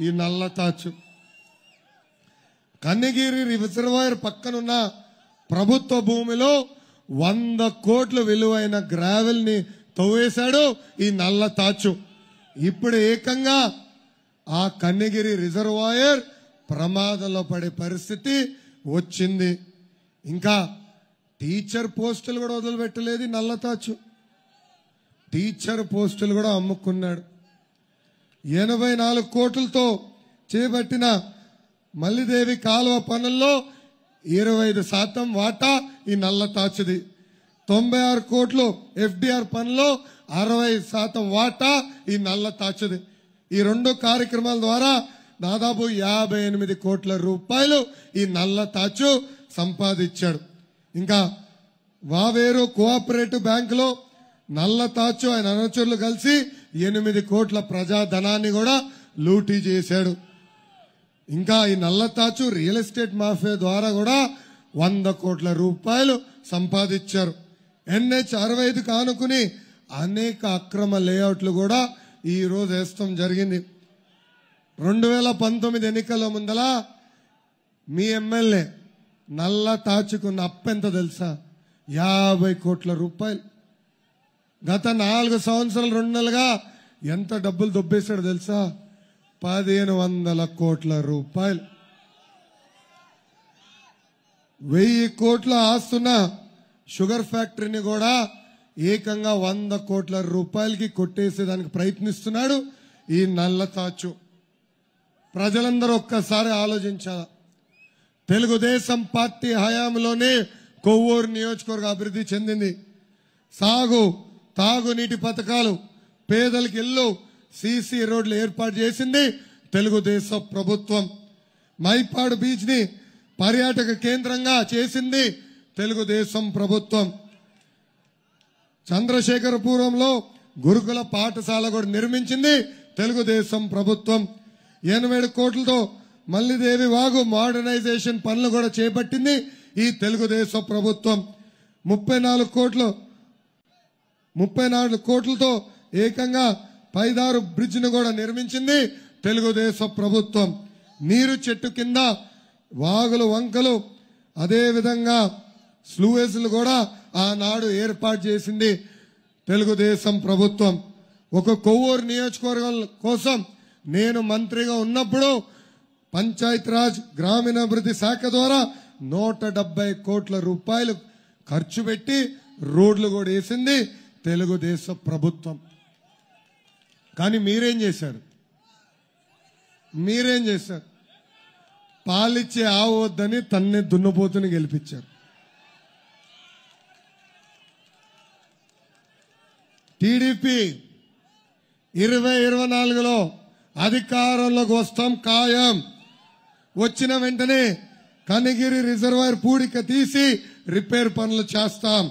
ఈ నల్ల తాచు కన్నగిరి రిజర్వాయర్ పక్కనున్న ప్రభుత్వ భూమిలో వంద కోట్ల విలువైన గ్రావెల్ని తవ్వేశాడు ఈ నల్ల తాచు ఇప్పుడు ఏకంగా ఆ కన్నగిరి రిజర్వాయర్ ప్రమాదంలో పడే పరిస్థితి వచ్చింది. ఇంకా టీచర్ పోస్టులు కూడా వదిలిపెట్టలేదు నల్ల తాచు టీచర్ పోస్టులు కూడా అమ్ముకున్నాడు. ఎనభై నాలుగు కోట్లతో చేపట్టిన మల్లిదేవి కాలువ పనుల్లో ఇరవై ఐదు శాతం వాటా ఈ నల్ల తాచుది. తొంభై ఆరు కోట్లు ఎఫ్డిఆర్ పనుల్లో అరవై శాతం వాటా ఈ నల్ల తాచుది. ఈ రెండు కార్యక్రమాల ద్వారా దాదాపు యాభై ఎనిమిది కోట్ల రూపాయలు ఈ నల్ల తాచు సంపాదించాడు. ఇంకా వావేరు కోఆపరేటివ్ బ్యాంకులో నల్ల తాచు ఆయన అనుచరులు కలిసి ఎనిమిది కోట్ల ప్రజాధనాన్ని కూడా లూటీ చేశాడు. ఇంకా ఈ నల్లతాచు రియల్ ఎస్టేట్ మాఫియా ద్వారా కూడా వంద కోట్ల రూపాయలు సంపాదించారు. ఎన్హెచ్ అరవై ఐదు కానుకుని అనేక అక్రమ లేఅవుట్లు కూడా ఈ రోజు వేస్తాం జరిగింది. రెండు వేల పంతొమ్మిది ఎన్నికల ముందల మీ ఎమ్మెల్యే నల్ల తాచుకున్న అప్పెంత తెలుసా? యాభై కోట్ల రూపాయలు. గత నాలుగు సంవత్సరాలు రెండు నెలలుగా ఎంత డబ్బులు దొబ్బేశాడు తెలుసా? పదిహేను వందల కోట్ల రూపాయలు. వెయ్యి కోట్ల ఆస్తున్న షుగర్ ఫ్యాక్టరీని కూడా ఏకంగా వంద కోట్ల రూపాయలకి కొట్టేసేదానికి ప్రయత్నిస్తున్నాడు ఈ నల్ల తాచు. ప్రజలందరూ ఒక్కసారి ఆలోచించాల? తెలుగుదేశం పార్టీ హయాంలోనే కొవ్వూరు నియోజకవర్గ అభివృద్ధి చెందింది. సాగు తాగునీటి పథకాలు పేదలకు ఇల్లు సీసీ రోడ్లు ఏర్పాటు చేసింది తెలుగుదేశం ప్రభుత్వం. మైపాడు బీచ్ని పర్యాటక కేంద్రంగా చేసింది తెలుగుదేశం ప్రభుత్వం. చంద్రశేఖరపురంలో గురుకుల పాఠశాల కూడా నిర్మించింది తెలుగుదేశం ప్రభుత్వం. ఎనభై ఏడు కోట్లతో మల్లిదేవి వాగు మోడర్నైజేషన్ పనులు కూడా చేపట్టింది ఈ తెలుగుదేశం ప్రభుత్వం. ముప్పై నాలుగు కోట్లు ముప్పై నాలుగు కోట్లతో ఏకంగా పైదారు బ్రిడ్జ్ను కూడా నిర్మించింది తెలుగుదేశం ప్రభుత్వం. నీరు చెట్టు కింద వాగులు వంకలు అదేవిధంగా స్లూవేజ్లు కూడా ఆనాడు ఏర్పాటు చేసింది తెలుగుదేశం ప్రభుత్వం. ఒక కొవ్వూరు నియోజకవర్గం కోసం నేను మంత్రిగా ఉన్నప్పుడు పంచాయతీరాజ్ గ్రామీణాభివృద్ధి శాఖ ద్వారా నూట కోట్ల రూపాయలు ఖర్చు పెట్టి రోడ్లు కూడా వేసింది. తెలుగుదేశం ప్రభుత్వం. కానీ మీరేం చేశారు? మీరేం చేశారు? పాలిచ్చే ఆవు వద్దని తన్నే దున్నపోతుని గెలిపించారు. టీడీపీ ఇరవై ఇరవై నాలుగులో అధికారంలోకి వస్తాం ఖాయం. వచ్చిన వెంటనే కనిగిరి రిజర్వాయర్ పూడిక తీసి రిపేర్ పనులు చేస్తాం.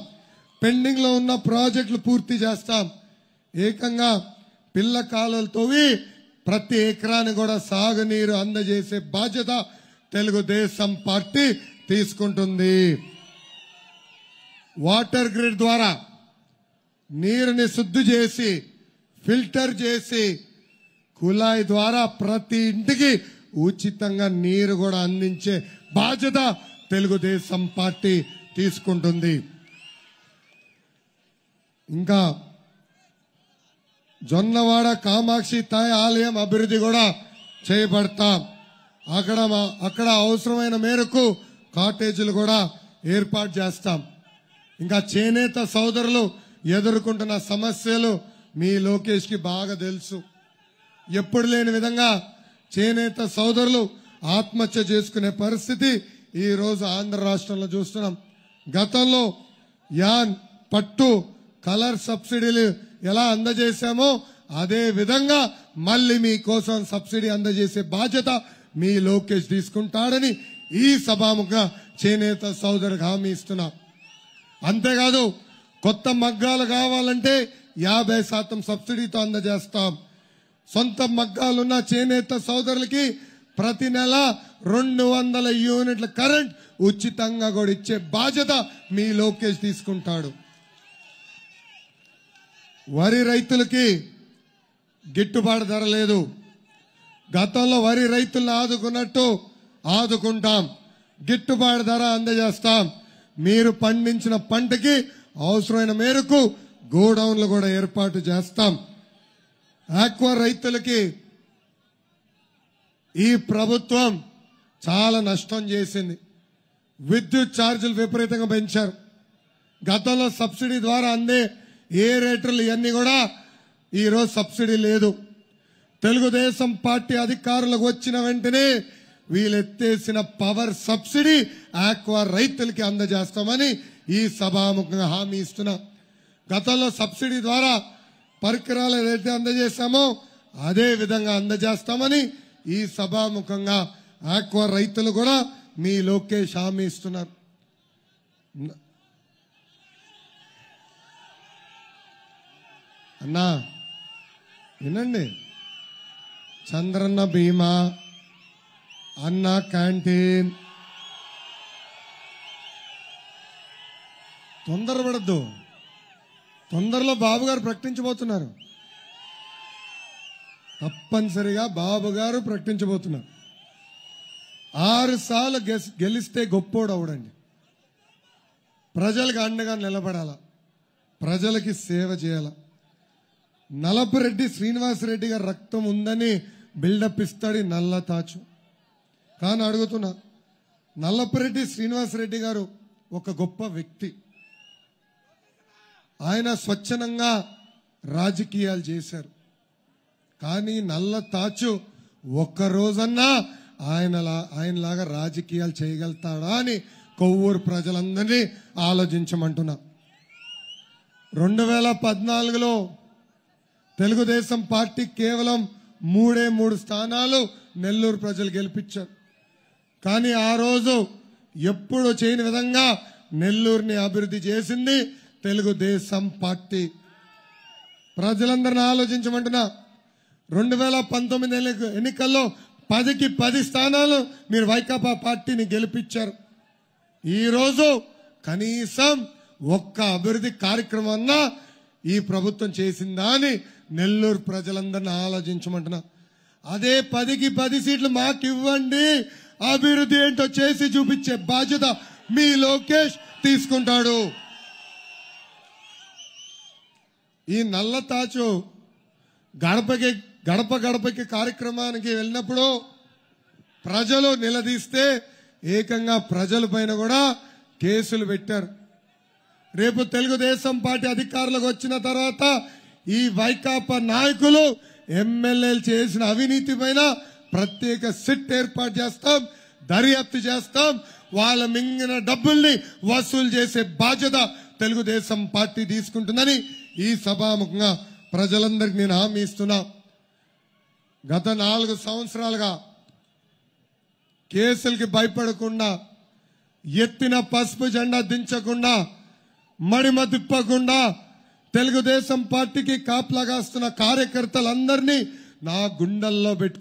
పెండింగ్లో ఉన్న ప్రాజెక్టులు పూర్తి చేస్తాం. ఏకంగా పిల్ల కాలువలు తవ్వి ప్రతి ఎకరాన్ని కూడా సాగునీరు అందజేసే బాధ్యత తెలుగుదేశం పార్టీ తీసుకుంటుంది. వాటర్ గ్రిడ్ ద్వారా నీరుని శుద్ధి చేసి ఫిల్టర్ చేసి కుళాయి ద్వారా ప్రతి ఇంటికి ఉచితంగా నీరు కూడా అందించే బాధ్యత తెలుగుదేశం పార్టీ తీసుకుంటుంది. ఇంకా జొన్నవాడ కామాక్షి తాయి ఆలయం అభివృద్ధి కూడా చేయబడతాం అక్కడ అక్కడ అవసరమైన మేరకు కాటేజీలు కూడా ఏర్పాటు చేస్తాం. ఇంకా చేనేత సోదరులు ఎదుర్కొంటున్న సమస్యలు మీ లోకేష్కి బాగా తెలుసు. ఎప్పుడు లేని విధంగా చేనేత సోదరులు ఆత్మహత్య చేసుకునే పరిస్థితి ఈరోజు ఆంధ్ర రాష్ట్రంలో చూస్తున్నాం. గతంలో యాన్ పట్టు కలర్ సబ్సిడీలు ఎలా అందజేశామో అదే విధంగా మళ్ళీ మీకోసం సబ్సిడీ అందజేసే బాధ్యత మీ లోకేష్ తీసుకుంటాడని ఈ సభాముఖంగా చేనేత సోదరుకు హామీ ఇస్తున్నా. అంతేకాదు కొత్త మగ్గాలు కావాలంటే యాభై శాతం సబ్సిడీతో అందజేస్తాం. సొంత మగ్గాలున్న చేనేత సోదరులకి ప్రతి నెల రెండు వందల యూనిట్ల కరెంట్ ఉచితంగా కూడా ఇచ్చే బాధ్యత మీ లోకేష్ తీసుకుంటాడు. వరి రైతులకి గిట్టుబాటు ధర లేదు. గతంలో వరి రైతులను ఆదుకున్నట్టు ఆదుకుంటాం. గిట్టుబాటు ధర అందజేస్తాం. మీరు పండించిన పంటకి అవసరమైన మేరకు గోడౌన్లు కూడా ఏర్పాటు చేస్తాం. ఆక్వా రైతులకి ఈ ప్రభుత్వం చాలా నష్టం చేసింది. విద్యుత్ ఛార్జీలు విపరీతంగా పెంచారు. గతంలో సబ్సిడీ ద్వారా అందే ఏ రేట్లు ఇవన్నీ కూడా ఈరోజు సబ్సిడీ లేదు. తెలుగుదేశం పార్టీ అధికారులకు వచ్చిన వెంటనే వీళ్ళెత్తేసిన పవర్ సబ్సిడీ ఆక్వా రైతులకి అందజేస్తామని ఈ సభాముఖంగా హామీ ఇస్తున్నా. గతంలో సబ్సిడీ ద్వారా పరికరాలు ఏదైతే అందజేస్తామో అదే విధంగా అందజేస్తామని ఈ సభాముఖంగా ఆక్వా రైతులు కూడా మీ లోకేష్ హామీ ఇస్తున్నారు. అన్నా వినండి. చంద్రన్న బీమా అన్న క్యాంటీన్. తొందరపడద్దు. తొందరలో బాబు గారు ప్రకటించబోతున్నారు. తప్పనిసరిగా బాబు గారు ప్రకటించబోతున్నారు. ఆరు సార్లు గెస్- గెలిస్తే గొప్పోడు అవడండి. ప్రజలకు అండగా నిలబడాల. ప్రజలకి సేవ చేయాల. నలపరెడ్డి శ్రీనివాసరెడ్డి గారి రక్తం ఉందని బిల్డప్ ఇస్తాడు నల్ల తాచు. కానీ అడుగుతున్నా నల్లపరెడ్డి శ్రీనివాసరెడ్డి గారు ఒక గొప్ప వ్యక్తి. ఆయన స్వచ్ఛనంగా రాజకీయాలు చేశారు. కానీ నల్ల తాచు ఒక్క రోజన్నా ఆయనలా ఆయనలాగా రాజకీయాలు చేయగలుగుతాడా అని కొవ్వూరు ప్రజలందరినీ ఆలోచించమంటున్నా. రెండు వేల పద్నాలుగులో తెలుగుదేశం పార్టీ కేవలం మూడే మూడు స్థానాలు నెల్లూరు ప్రజలు గెలిపించారు. కానీ ఆ రోజు ఎప్పుడు చేయని విధంగా నెల్లూరుని అభివృద్ధి చేసింది తెలుగుదేశం పార్టీ. ప్రజలందరిని ఆలోచించమంటున్నా రెండు వేల పంతొమ్మిది ఎన్నికల్లో పదికి పది స్థానాలు మీరు వైకాపా పార్టీని గెలిపించారు. ఈరోజు కనీసం ఒక్క అభివృద్ధి కార్యక్రమం ఈ ప్రభుత్వం చేసిందా అని నెల్లూరు ప్రజలందరినీ ఆలోచించమంటున్నా. అదే పదికి పది సీట్లు మాకు ఇవ్వండి అభివృద్ధి ఏంటో చేసి చూపించే బాధ్యత మీ లోకేష్ తీసుకుంటాడు. ఈ నల్ల తాచు గడపకి గడప గడపకి కార్యక్రమానికి వెళ్ళినప్పుడు ప్రజలు నిలదీస్తే ఏకంగా ప్రజల పైన కూడా కేసులు పెట్టారు. రేపు తెలుగుదేశం పార్టీ అధికారులకు వచ్చిన తర్వాత ఈ వైకాపా నాయకులు ఎమ్మెల్యేలు చేసిన అవినీతి పైన ప్రత్యేక సిట్ ఏర్పాటు చేస్తాం దర్యాప్తు చేస్తాం. వాళ్ళ మింగిన డబ్బుల్ని వసూలు చేసే బాధ్యత తెలుగుదేశం పార్టీ తీసుకుంటుందని ఈ సభాముఖంగా ప్రజలందరికీ నేను హామీ ఇస్తున్నా. గత నాలుగు సంవత్సరాలుగా కేసులకి భయపడకుండా ఎత్తిన పసుపు జెండా దించకుండా మడిమ తిప్పకుండా తెలుగుదేశం పార్టీకి కాపలాగాస్తున్న కార్యకర్తలందరినీ నా గుండెల్లో పెట్టుకు